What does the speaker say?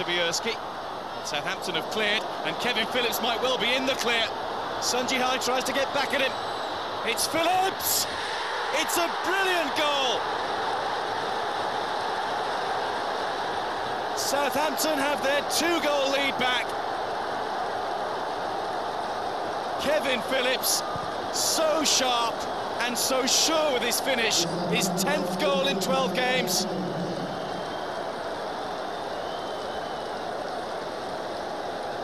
Sibierski. Southampton have cleared, and Kevin Phillips might well be in the clear. Sun Jihai tries to get back at him. It's Phillips! It's a brilliant goal! Southampton have their two-goal lead back. Kevin Phillips, so sharp and so sure with his finish. His 10th goal in 12 games.